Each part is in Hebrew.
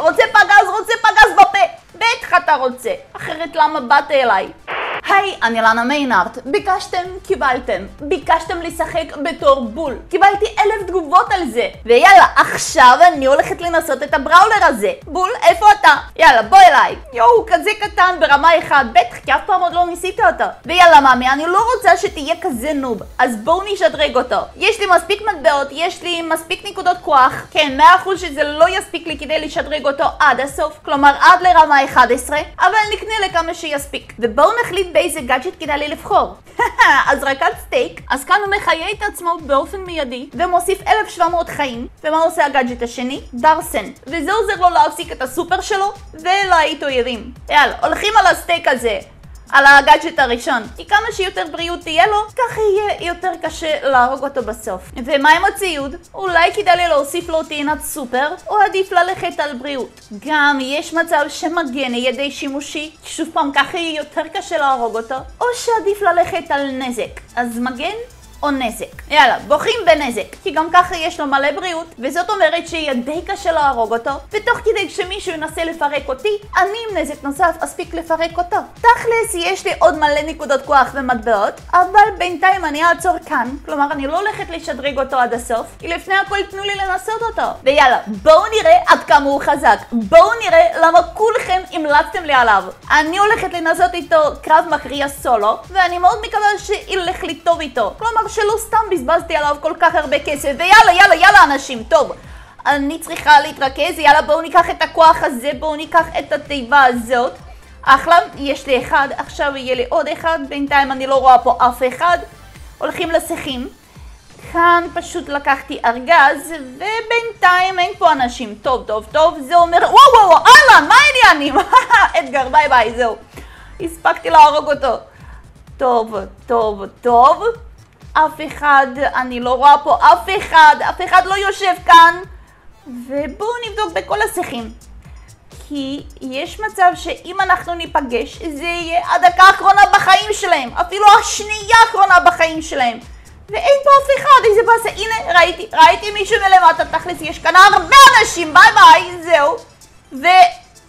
רוצה פגז, רוצה פגז בפה! בטח אתה רוצה, אחרת למה באת אליי? היי, אני לנה מיינארט. ביקשתם, קיבלתם. ביקשתם לשחק בתור בול. קיבלתי אלף תגובות על זה. ויאללה, עכשיו אני הולכת לנסות את הבראולר הזה. בול, איפה אתה? יאללה, בוא אליי. יואו, כזה קטן ברמה 1, בטח, כי אף פעם עוד לא ניסית אותו. ויאללה, מאמי, אני לא רוצה שתהיה כזה נוב, אז בואו נשדרג אותו. יש לי מספיק מטבעות, יש לי מספיק נקודות כוח. כן, 100% שזה לא יספיק לי כדי לשדרג אותו עד הסוף, כלומר עד לרמה 11, אבל נקנה לכמה שיספיק. ובואו נחליט באיזה גאדג'ט כדאי לי לבחור. הזרקת סטייק, אז כאן הוא מחיה את עצמו באופן מיידי, ומוסיף 1700 חיים, ומה עושה הגאדג'ט השני? דרסן. וזה עוזר לו להפסיק את הסופר שלו, ולהאט אויבים. יאללה, הולכים על הסטייק הזה. על הגאדג'ט הראשון. כי כמה שיותר בריאות תהיה לו, ככה יהיה יותר קשה להרוג אותו בסוף. ומה עם הציוד? אולי כדאי לי להוסיף לו טעינת סופר, או עדיף ללכת על בריאות. גם יש מצב שמגן ידי שימושי, שוב פעם ככה יהיה יותר קשה להרוג אותו, או שעדיף ללכת על נזק. אז מגן או נזק. יאללה, בוחרים בנזק, כי גם ככה יש לו מלא בריאות, וזאת אומרת שיהיה די קשה להרוג אותו, ותוך כדי שמישהו ינסה לפרק אותי, אני עם נזק נוסף אספיק לפרק אותו. תכלס, יש לי עוד מלא נקודות כוח ומטבעות, אבל בינתיים אני אעצור כאן, כלומר אני לא הולכת לשדרג אותו עד הסוף, כי לפני הכל תנו לי לנסות אותו. ויאללה, בואו נראה עד כמה הוא חזק. בואו נראה למה כולכם המלצתם לי עליו. אני הולכת לנסות איתו קרב מכריע סולו, ואני מאוד מקווה שילך לי טוב איתו. כלומר, שלא סתם בזבזתי עליו כל כך הרבה כסף, ויאללה, יאללה, יאללה אנשים, טוב. אני צריכה להתרכז, יאללה בואו ניקח את הכוח הזה, בואו ניקח את התיבה הזאת. אחלה, יש לי אחד, עכשיו יהיה לי עוד אחד, בינתיים אני לא רואה פה אף אחד. הולכים לשיחים. כאן פשוט לקחתי ארגז, ובינתיים אין פה אנשים. טוב, טוב, טוב, זה אומר... וואו, וואו, וואו, אהלן, מה העניינים? אדגר, ביי ביי, זהו. הספקתי להרוג אותו. טוב, טוב, טוב. אף אחד, אני לא רואה פה אף אחד, אף אחד לא יושב כאן. ובואו נבדוק בכל השיחים. כי יש מצב שאם אנחנו ניפגש, זה יהיה הדקה האחרונה בחיים שלהם, אפילו השנייה האחרונה בחיים שלהם. ואין פה אף אחד, איזה באסה, הנה, ראיתי, ראיתי מישהו מלמטה, תכלס, יש כאן הרבה אנשים, ביי ביי, זהו. ו...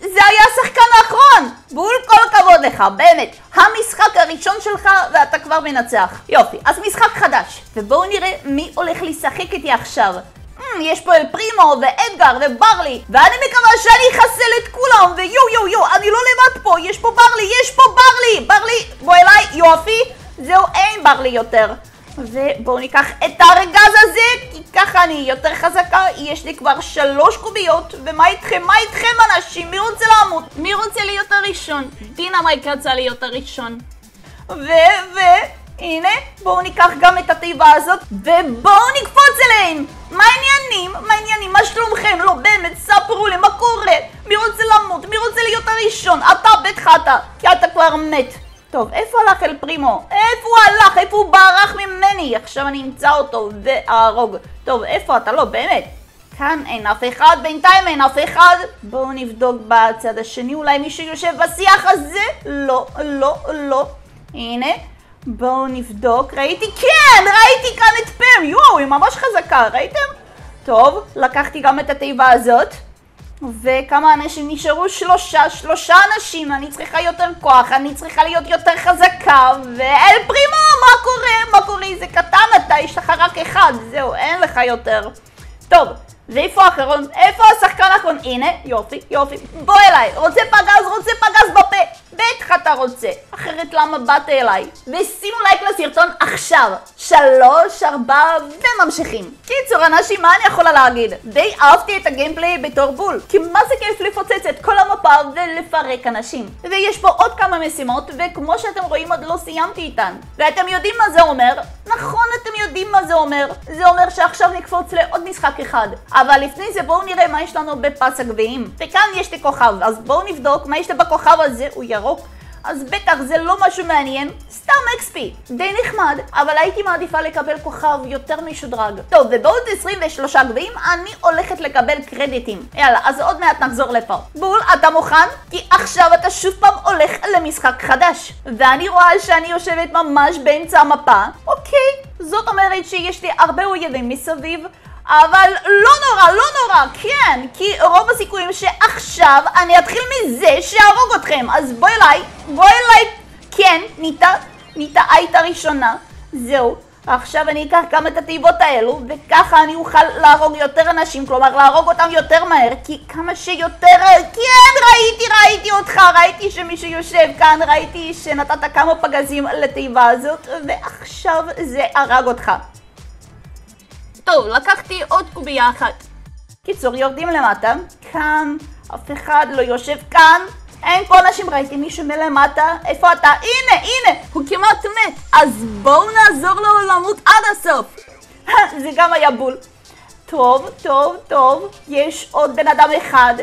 זה היה השחקן האחרון! בול כל הכבוד לך, באמת. המשחק הראשון שלך ואתה כבר מנצח. יופי, אז משחק חדש. ובואו נראה מי הולך לשחק איתי עכשיו. Mm, יש פה אל פרימו ואדגר וברלי ואני מקווה שאני אחסל את כולם ויו יו יו אני לא לבד פה יש פה ברלי יש פה ברלי ברלי בוא אליי יופי זהו אין ברלי יותר ובואו ניקח את הארגז הזה, כי ככה אני יותר חזקה, יש לי כבר שלוש קוביות, ומה איתכם? מה איתכם אנשים? מי רוצה למות? מי רוצה להיות הראשון? דינה מייק רצה להיות הראשון. ו... ו... הנה, בואו ניקח גם את התיבה הזאת, ובואו נקפוץ אליהם! מה העניינים? מה העניינים? מה שלומכם? לא, באמת, ספרו לי, מה קורה? מי רוצה למות? מי רוצה להיות הראשון? אתה, בטח אתה, כי אתה כבר מת. טוב, איפה הלך אל פרימו? איפה הוא הלך? איפה הוא ברח ממני? עכשיו אני אמצא אותו ואהרוג. טוב, איפה אתה? לא, באמת. כאן אין אף אחד, בינתיים אין אף אחד. בואו נבדוק בצד השני, אולי מישהו יושב בשיח הזה? לא, לא, לא. הנה. בואו נבדוק. ראיתי, כן! ראיתי כאן את פם! יואו, היא ממש חזקה, ראיתם? טוב, לקחתי גם את התיבה הזאת. וכמה אנשים נשארו? שלושה, שלושה אנשים, אני צריכה יותר כוח, אני צריכה להיות יותר חזקה, ואל פרימו, מה קורה? מה קורה? זה קטן אתה, יש לך רק אחד, זהו, אין לך יותר. טוב, ואיפה האחרון? איפה השחקן האחרון? הנה, יופי, יופי. בוא אליי, רוצה פגז, רוצה פגז בפה. בטח אתה רוצה, אחרת למה באת אליי? ושימו לייק לסרטון עכשיו. שלוש, ארבע, וממשיכים. קיצור, אנשים, מה אני יכולה להגיד? די אהבתי את הגיימפליי בתור בול. כי מה זה כיף לפוצץ את כל המפה ולפרק אנשים. ויש פה עוד כמה משימות, וכמו שאתם רואים עוד לא סיימתי איתן. ואתם יודעים מה זה אומר? נכון, אתם יודעים מה זה אומר. זה אומר שעכשיו נקפוץ לעוד משחק אחד. אבל לפני זה בואו נראה מה יש לנו בפס הגביעים. וכאן יש לי כוכב, אז בואו נבדוק מה יש לי בכוכב הזה, הוא ירוק. אז בטח זה לא משהו מעניין, סתם XP, די נחמד, אבל הייתי מעדיפה לקבל כוכב יותר משודרג. טוב, ובעוד 23 גביעים אני הולכת לקבל קרדיטים. יאללה, אז עוד מעט נחזור לפה. בול, אתה מוכן? כי עכשיו אתה שוב פעם הולך למשחק חדש. ואני רואה שאני יושבת ממש באמצע המפה. אוקיי, זאת אומרת שיש לי הרבה אויבים מסביב. אבל לא נורא, לא נורא, כן, כי רוב הסיכויים שעכשיו אני אתחיל מזה שאהרוג אתכם. אז בואי אליי, בואי אליי, כן, ניטה, ניטה הייתה ראשונה, זהו. עכשיו אני אקח גם את התיבות האלו, וככה אני אוכל להרוג יותר אנשים, כלומר להרוג אותם יותר מהר, כי כמה שיותר... כן, ראיתי, ראיתי אותך, ראיתי שמישהו יושב כאן, ראיתי שנתת כמה פגזים לתיבה הזאת, ועכשיו זה הרג אותך. טוב, לקחתי עוד קובייה אחת. קיצור, יורדים למטה, כאן, אף אחד לא יושב כאן, אין פה אנשים, ראיתי מישהו מלמטה, איפה אתה? הנה, הנה, הוא כמעט מת. אז בואו נעזור לו למות עד הסוף. זה גם היה בול. טוב, טוב, טוב, יש עוד בן אדם אחד,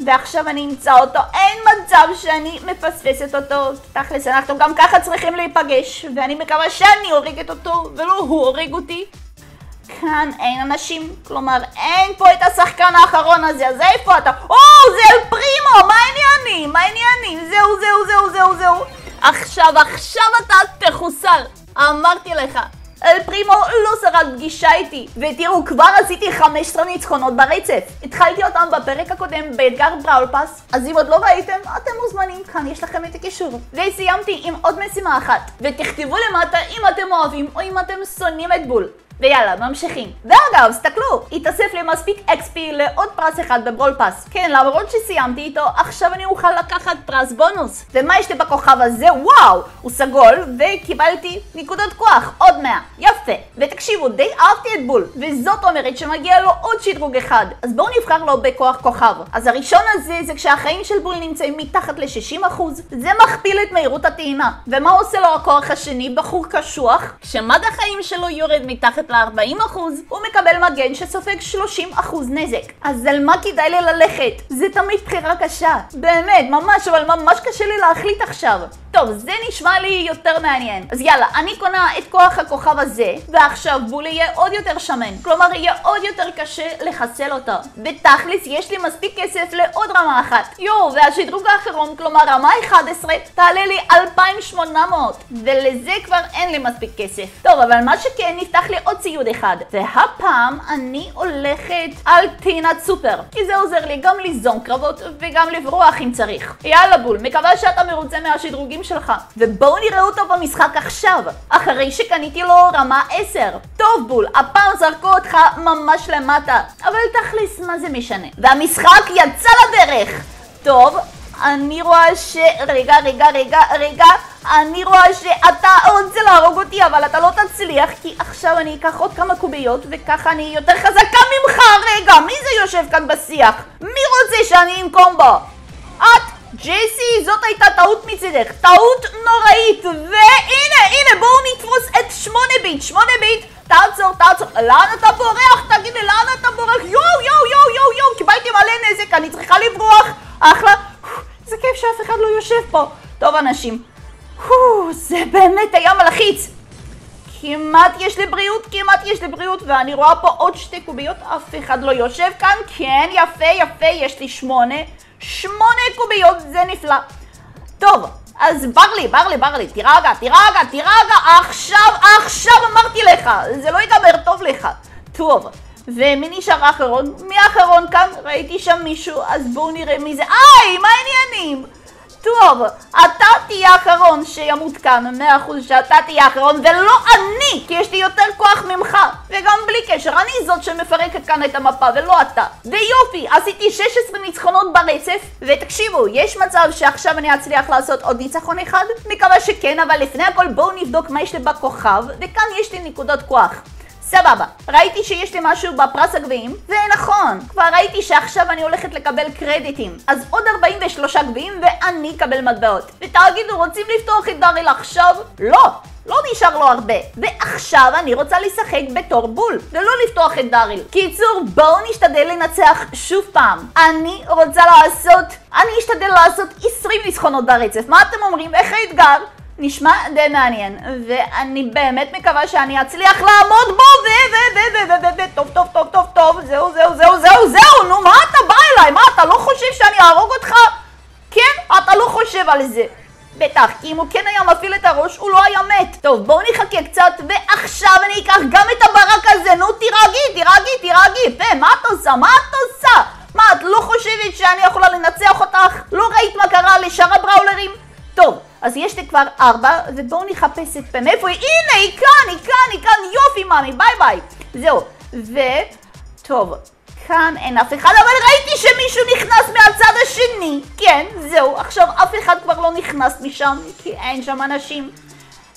ועכשיו אני אמצא אותו. אין מצב שאני מפספסת אותו. תכלס, אנחנו גם ככה צריכים להיפגש, ואני מקווה שאני הורגת אותו, ולא הוא הורג אותי. כאן אין אנשים, כלומר אין פה את השחקן האחרון הזה, אז איפה אתה? או, זה אל פרימו, מה העניינים? מה העניינים? זהו, זהו, זהו, זהו, זהו. עכשיו, עכשיו אתה תחוסל, אמרתי לך. אל פרימו לא שרד פגישה איתי, ותראו, כבר עשיתי 15 ניצחונות ברצף. התחלתי אותם בפרק הקודם באתגר בראול פאס, אז אם עוד לא ראיתם, אתם מוזמנים, כאן יש לכם את הקישור. וסיימתי עם עוד משימה אחת, ותכתבו למטה אם אתם אוהבים או אם אתם שונאים את בול. ויאללה, ממשיכים. ואגב, סתכלו, התאסף לי מספיק XP לעוד פרס אחד בברול פאס. כן, למרות שסיימתי איתו, עכשיו אני אוכל לקחת פרס בונוס. ומה יש לי בכוכב הזה? וואו! הוא סגול, וקיבלתי נקודות כוח, עוד 100. יפה. ותקשיבו, די אהבתי את בול, וזאת אומרת שמגיע לו עוד שדרוג אחד. אז בואו נבחר לו בכוח כוכב. אז הראשון הזה זה כשהחיים של בול נמצאים מתחת ל-60%, זה מכפיל את מהירות הטעינה. ומה עושה לו הכוח השני? בחור קשוח, כשמד החיים שלו יורד מתחת ל-40%, הוא מקבל מגן שסופג 30% נזק. אז על מה כדאי לי ללכת? זה תמיד בחירה קשה. באמת, ממש, אבל ממש קשה לי להחליט עכשיו. טוב, זה נשמע לי יותר מעניין. אז יאללה, אני קונה את כוח הכוכב הזה, ועכשיו בול יהיה עוד יותר שמן. כלומר, יהיה עוד יותר קשה לחסל אותו. בתכלס, יש לי מספיק כסף לעוד רמה אחת. יואו, והשדרוג האחרון, כלומר רמה 11, תעלה לי 2,800. ולזה כבר אין לי מספיק כסף. טוב, אבל מה שכן, נפתח לי עוד ציוד אחד. והפעם אני הולכת על טינת סופר. כי זה עוזר לי גם ליזום קרבות וגם לברוח אם צריך. יאללה בול, מקווה שאתה מרוצה מהשדרוגים שלך. ובואו נראה אותו במשחק עכשיו, אחרי שקניתי לו רמה 10. טוב בול, הפעם זרקו אותך ממש למטה, אבל תכלס מה זה משנה. והמשחק יצא לדרך! טוב, אני רואה ש... רגע, רגע, רגע, רגע, אני רואה שאתה רוצה להרוג אותי, אבל אתה לא תצליח, כי עכשיו אני אקח עוד כמה קוביות, וככה אני יותר חזקה ממך. רגע, מי זה יושב כאן בשיח? מי רוצה שאני אנקום בו? את, ג'ייסי, זאת הייתה טעות מצידך. טעות נוראית. והנה, הנה, בואו נתפוס את שמונה ביט. שמונה ביט, תעצור, תעצור. לאן אתה בורח? תגיד לי, לאן אתה בורח? יואו, יואו, יואו, יואו, יואו, קיבלתי מלא נזק, אני צריכה לברוח. אחלה. איזה כיף שאף אחד לא יושב פה. טוב, אנשים. זה באמת היה מלחיץ. כמעט יש לי בריאות, כמעט יש לי בריאות, ואני רואה פה עוד שתי קוביות, אף אחד לא יושב כאן. כן, יפה, יפה, יש לי שמונה. שמונה קוביות, זה נפלא. טוב, אז ברלי, ברלי, ברלי, תירגע, תירגע, תירגע, עכשיו, עכשיו אמרתי לך, זה לא ייגמר טוב לך. טוב, ומי נשאר האחרון? מי האחרון כאן? ראיתי שם מישהו, אז בואו נראה מי זה. היי, מה העניינים? טוב, אתה תהיה האחרון שימות כאן, מאה אחוז שאתה תהיה האחרון, ולא אני, כי יש לי יותר כוח ממך. וגם בלי קשר, אני זאת שמפרקת כאן את המפה, ולא אתה. ויופי, עשיתי 16 ניצחונות ברצף, ותקשיבו, יש מצב שעכשיו אני אצליח לעשות עוד ניצחון אחד? מקווה שכן, אבל לפני הכל בואו נבדוק מה יש לי בכוכב, וכאן יש לי נקודות כוח. סבבה, ראיתי שיש לי משהו בפרס הגביעים, ונכון, כבר ראיתי שעכשיו אני הולכת לקבל קרדיטים. אז עוד 43 גביעים ואני אקבל מטבעות. ותגידו, רוצים לפתוח את דאריל עכשיו? לא! לא נשאר לו הרבה. ועכשיו אני רוצה לשחק בתור בול, ולא לפתוח את דאריל. קיצור, בואו נשתדל לנצח שוב פעם. אני רוצה לעשות... אני אשתדל לעשות 20 ניצחונות ברצף. מה אתם אומרים? איך האתגר? נשמע די מעניין, ואני באמת מקווה שאני אצליח לעמוד בו, ו... ו... ו... ו... ו... ו... טוב, טוב, טוב, טוב, טוב, זהו, זהו, זהו, זהו, זהו, נו, מה אתה בא אליי? מה, אתה לא חושב שאני אהרוג אותך? כן? אתה לא חושב על זה. בטח, כי אם הוא כן היה מפעיל את הראש, הוא לא היה מת. טוב, בואו נחכה קצת, ועכשיו אני אקח גם את הברק הזה. נו, תירגעי, תירגעי, תירגעי. פה, מה את עושה? מה את עושה? מה, את לא חושבת שאני יכולה לנצח אותך? לא ראית מה קרה לשאר הבראולרים? טוב, אז יש לי כבר ארבע, ובואו נחפש את פה. מאיפה היא? הנה, היא כאן, היא כאן, היא כאן. יופי, מאמי, ביי ביי. זהו. ו... טוב, כאן אין אף אחד, אבל ראיתי שמישהו נכנס מהצד השני. כן, זהו, עכשיו אף אחד כבר לא נכנס משם, כי אין שם אנשים.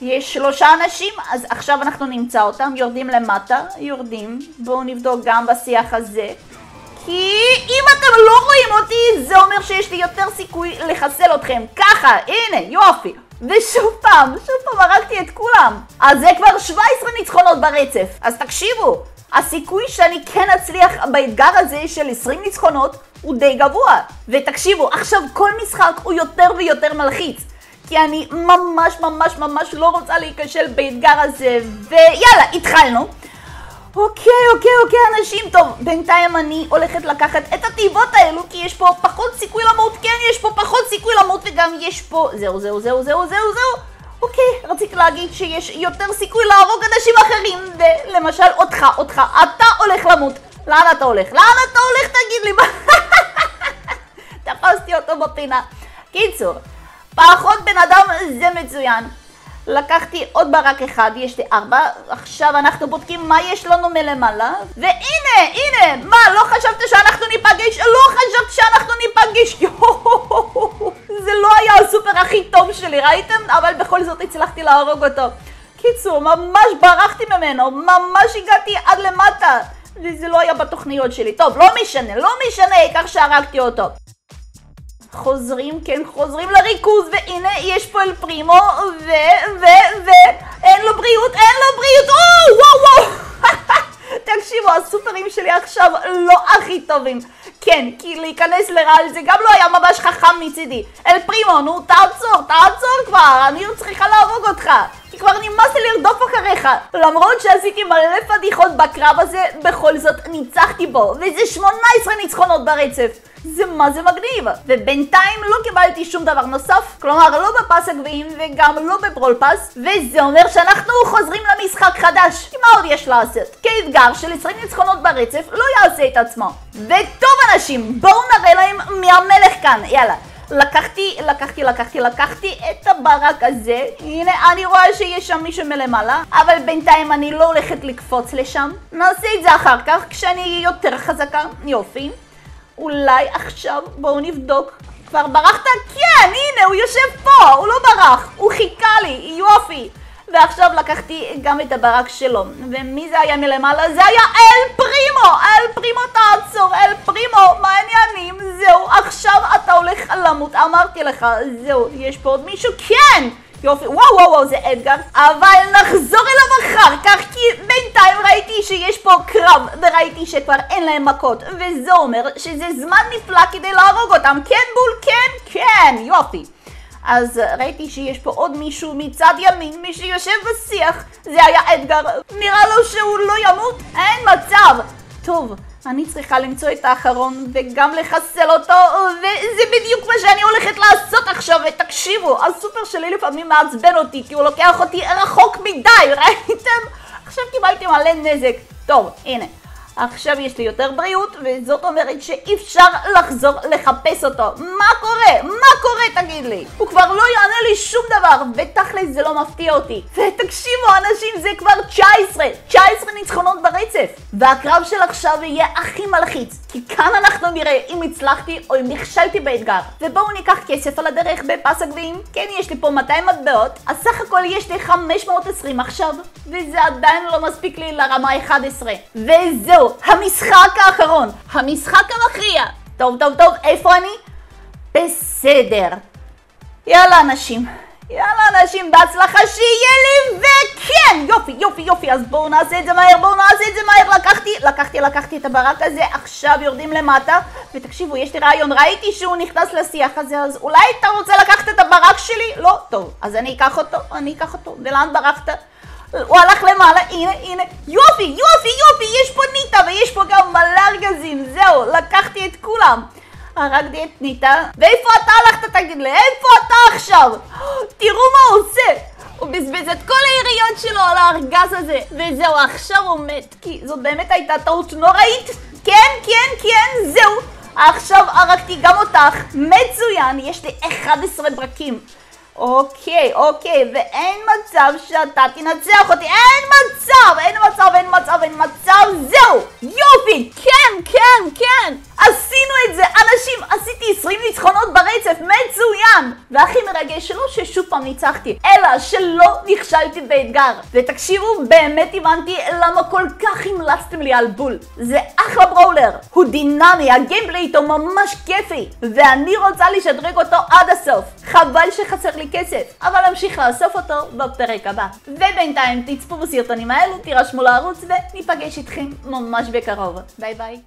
יש שלושה אנשים, אז עכשיו אנחנו נמצא אותם, יורדים למטה, יורדים. בואו נבדוק גם בשיח הזה. כי אם אתם לא רואים אותי, זה אומר שיש לי יותר סיכוי לחסל אתכם. ככה, הנה, יופי. ושוב פעם, שוב פעם הרגתי את כולם. אז זה כבר 17 ניצחונות ברצף. אז תקשיבו, הסיכוי שאני כן אצליח באתגר הזה של 20 ניצחונות הוא די גבוה. ותקשיבו, עכשיו כל משחק הוא יותר ויותר מלחיץ. כי אני ממש ממש ממש לא רוצה להיכשל באתגר הזה, ויאללה, התחלנו. אוקיי, אוקיי, אוקיי, אנשים, טוב, בינתיים אני הולכת לקחת את התיבות האלו, כי יש פה פחות סיכוי למות, כן, יש פה פחות סיכוי למות, וגם יש פה... זהו, זהו, זהו, זהו, זהו, זהו. אוקיי, רציתי להגיד שיש יותר סיכוי להרוג אנשים אחרים, ולמשל אותך, אותך, אתה הולך למות. לאן אתה הולך? לאן אתה הולך? תגיד לי מה... תפסתי אותו בפינה. קיצור, פחות בן אדם זה מצוין. לקחתי עוד ברק אחד, יש לי ארבע, עכשיו אנחנו בודקים מה יש לנו מלמעלה, והנה, הנה, מה, לא חשבת שאנחנו ניפגש? לא חשבת שאנחנו ניפגש, זה לא היה הסופר הכי טוב שלי, ראיתם? אבל בכל זאת הצלחתי להרוג אותו. קיצור, ממש ברחתי ממנו, ממש הגעתי עד למטה, וזה לא היה בתוכניות שלי. טוב, לא משנה, לא משנה, העיקר שהרגתי אותו. חוזרים, כן, חוזרים לריכוז, והנה יש פה אל פרימו, ו... ו... ו... אין לו בריאות, אין לו בריאות, או, וואו וואו! תקשיבו, הסופרים שלי עכשיו לא הכי טובים. כן, כי להיכנס לרעל זה גם לא היה ממש חכם מצידי. אל פרימו, נו, תעצור, תעצור כבר, אני צריכה להרוג אותך. כי כבר נמאס לי לרדוף אחריך. למרות שעשיתי מלא פדיחות בקרב הזה, בכל זאת ניצחתי בו, וזה 18 ניצחונות ברצף. זה מה זה מגניב. ובינתיים לא קיבלתי שום דבר נוסף, כלומר לא בפס הגביעים וגם לא בברול פס, וזה אומר שאנחנו חוזרים למשחק חדש. כי מה עוד יש לעשות? כאתגר של 20 ניצחונות ברצף לא יעשה את עצמו. וטוב אנשים, בואו נראה להם מי המלך כאן, יאללה. לקחתי, לקחתי, לקחתי, לקחתי את הברק הזה. הנה, אני רואה שיש שם מישהו מלמעלה, אבל בינתיים אני לא הולכת לקפוץ לשם. נעשה את זה אחר כך, כשאני אהיה יותר חזקה. יופי. אולי עכשיו בואו נבדוק. כבר ברחת? כן, הנה, הוא יושב פה, הוא לא ברח, הוא חיכה לי, יופי. ועכשיו לקחתי גם את הברק שלו. ומי זה היה מלמעלה? זה היה אל פרימו! אל פרימו תעצור! אל פרימו! מה העניינים? זהו, עכשיו אתה הולך למות, אמרתי לך. זהו, יש פה עוד מישהו? כן! יופי, וואו וואו וואו, זה אדגר. אבל נחזור אליו אחר כך, כי בינתיים ראיתי שיש פה קרב, וראיתי שכבר אין להם מכות, וזה אומר שזה זמן נפלא כדי להרוג אותם. כן בול? כן? כן, יופי. אז ראיתי שיש פה עוד מישהו מצד ימין, מי שיושב בשיח, זה היה אדגר. נראה לו שהוא לא ימות? אין מצב. טוב. אני צריכה למצוא את האחרון וגם לחסל אותו וזה בדיוק מה שאני הולכת לעשות עכשיו ותקשיבו, הסופר שלי לפעמים מעצבן אותי כי הוא לוקח אותי רחוק מדי, ראיתם? עכשיו קיבלתי מלא נזק. טוב, הנה. עכשיו יש לי יותר בריאות, וזאת אומרת שאי אפשר לחזור לחפש אותו. מה קורה? מה קורה תגיד לי? הוא כבר לא יענה לי שום דבר, ותכל'ס זה לא מפתיע אותי. ותקשיבו אנשים, זה כבר 19! 19 ניצחונות ברצף! והקרב של עכשיו יהיה הכי מלחיץ, כי כאן אנחנו נראה אם הצלחתי או אם נכשלתי באתגר. ובואו ניקח כסף על הדרך בפס הגביעים. כן, יש לי פה 200 מטבעות, אז סך הכל יש לי 520 עכשיו, וזה עדיין לא מספיק לי לרמה 11. וזהו! זהו, המשחק האחרון, המשחק המכריע. טוב, טוב, טוב, איפה אני? בסדר. יאללה אנשים, יאללה אנשים, בהצלחה שיהיה לי, וכן! יופי, יופי, יופי, אז בואו נעשה את זה מהר, בואו נעשה את זה מהר. לקחתי, לקחתי, לקחתי את הברק הזה, עכשיו יורדים למטה, ותקשיבו, יש לי רעיון, ראיתי שהוא נכנס לשיח הזה, אז אולי אתה רוצה לקחת את הברק שלי? לא? טוב, אז אני אקח אותו, אני אקח אותו, ולאן ברחת? הוא הלך למעלה, הנה, הנה, יופי, יופי, יופי, יש פה ניטה ויש פה גם מלא ארגזים, זהו, לקחתי את כולם. הרגתי את ניטה, ואיפה אתה הלכת תגיד לי? איפה אתה עכשיו? תראו מה הוא עושה! הוא בזבז את כל היריות שלו על הארגז הזה, וזהו, עכשיו הוא מת, כי זאת באמת הייתה טעות נוראית. כן, כן, כן, זהו. עכשיו הרגתי גם אותך. מצוין, יש לי 11 ברקים. אוקיי, אוקיי, ואין מצב שאתה תנצח אותי, אין מצב, אין מצב, אין מצב, אין מצב, זהו! יופי! כן, כן, כן! עשינו את זה, אנשים, עשיתי 20 ניצחונות ברצף, מצוין! והכי מרגש שלא ששוב פעם ניצחתי, אלא שלא נכשלתי באתגר. ותקשיבו, באמת הבנתי למה כל כך המלצתם לי על בול. זה אחלה ברולר, הוא דינמי, הגיימפלי איתו ממש כיפי, ואני רוצה לשדרג אותו עד הסוף. חבל שחסר לי כסף, אבל אמשיך לאסוף אותו בפרק הבא. ובינתיים תצפו בסרטונים האלו, תירשמו לערוץ וניפגש איתכם ממש בקרוב. ביי ביי.